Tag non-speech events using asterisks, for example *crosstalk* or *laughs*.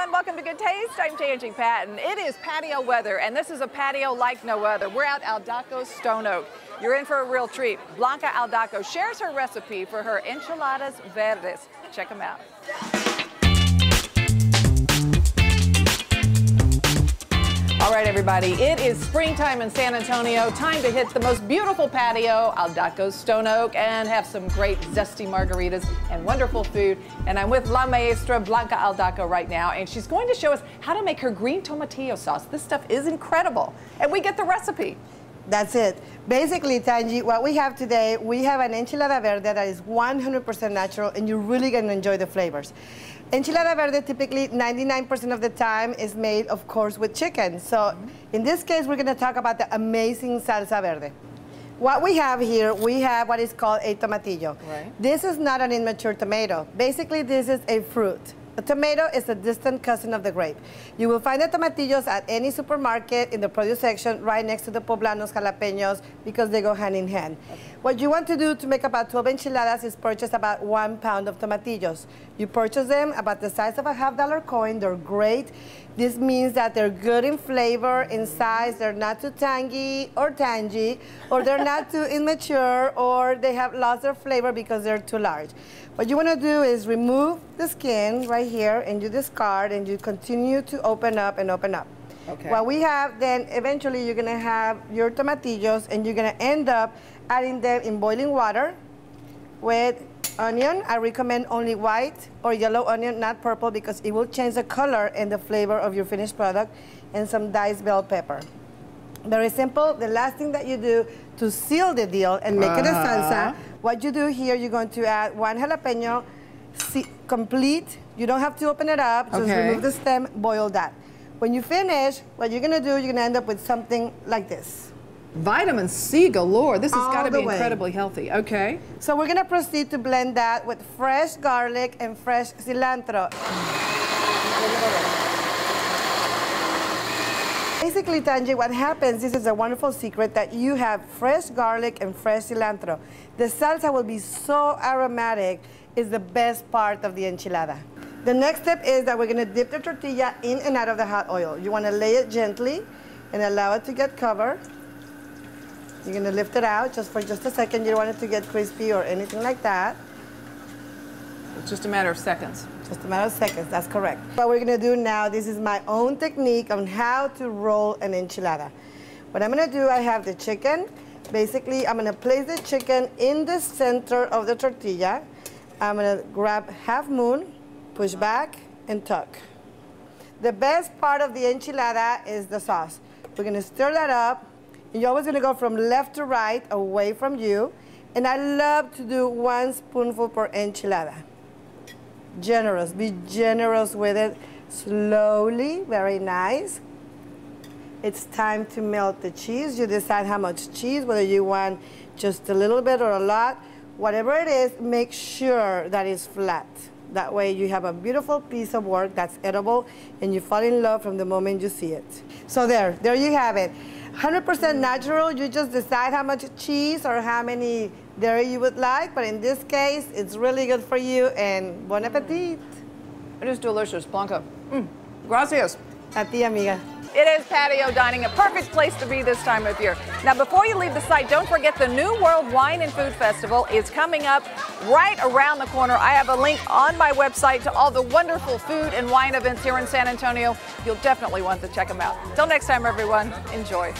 everyone. Welcome to Good Taste. I'm Tanji Patton. It is patio weather, and this is a patio like no other. We're at Aldaco Stone Oak. You're in for a real treat. Blanca Aldaco shares her recipe for her enchiladas verdes. Check them out. Right, everybody, it is springtime in San Antonio. Time to hit the most beautiful patio, Aldaco's Stone Oak, and have some great zesty margaritas and wonderful food. And I'm with La Maestra Blanca Aldaco right now, and she's going to show us how to make her green tomatillo sauce. This stuff is incredible. And we get the recipe. That's it. Basically, Tanji, what we have today, we have an enchilada verde that is 100% natural, and you're really going to enjoy the flavors. Enchilada verde typically 99% of the time is made, of course, with chicken. So mm -hmm. in this case, we're going to talk about the amazing salsa verde. What we have here, we have what is called a tomatillo. Right. This is not an immature tomato. Basically, this is a fruit. A tomato is a distant cousin of the grape. You will find the tomatillos at any supermarket in the produce section right next to the poblanos, jalapenos, because they go hand in hand. Okay. What you want to do to make about 12 enchiladas is purchase about one pound of tomatillos. You purchase them about the size of a half dollar coin. They're great. This means that they're good in flavor, in size. They're not too tangy or tangy, or they're not too *laughs* immature, or they have lost their flavor because they're too large. What you want to do is remove the skin right here and you discard and you continue to open up and open up. Okay. What we have then eventually you're going to have your tomatillos and you're going to end up adding them in boiling water with onion. I recommend only white or yellow onion, not purple because it will change the color and the flavor of your finished product and some diced bell pepper. Very simple. The last thing that you do to seal the deal and make uh -huh. it a salsa, uh-huh. what you do here, you're going to add one jalapeno, complete. You don't have to open it up. Just okay. remove the stem, boil that. When you finish, what you're going to do, you're going to end up with something like this. Vitamin C galore. This has got to be way. incredibly healthy. Okay. So we're going to proceed to blend that with fresh garlic and fresh cilantro. Basically, Tanji, what happens, this is a wonderful secret, that you have fresh garlic and fresh cilantro. The salsa will be so aromatic, is the best part of the enchilada. The next step is that we're gonna dip the tortilla in and out of the hot oil. You wanna lay it gently and allow it to get covered. You're gonna lift it out just for just a second. You don't want it to get crispy or anything like that. It's just a matter of seconds. Just a matter of seconds, that's correct. What we're gonna do now, this is my own technique on how to roll an enchilada. What I'm gonna do, I have the chicken. Basically, I'm gonna place the chicken in the center of the tortilla. I'm gonna grab half moon, push back, and tuck. The best part of the enchilada is the sauce. We're gonna stir that up. And you're always gonna go from left to right, away from you. And I love to do one spoonful per enchilada generous. Be generous with it. Slowly, very nice. It's time to melt the cheese. You decide how much cheese, whether you want just a little bit or a lot. Whatever it is, make sure that it's flat. That way you have a beautiful piece of work that's edible and you fall in love from the moment you see it. So there, there you have it. 100% natural, you just decide how much cheese or how many dairy you would like, but in this case, it's really good for you and bon appetit. It is delicious, Blanca. Mm. Gracias. A ti, amiga. It is patio dining, a perfect place to be this time of year. Now, before you leave the site, don't forget the New World Wine and Food Festival is coming up right around the corner. I have a link on my website to all the wonderful food and wine events here in San Antonio. You'll definitely want to check them out. Till next time, everyone, enjoy.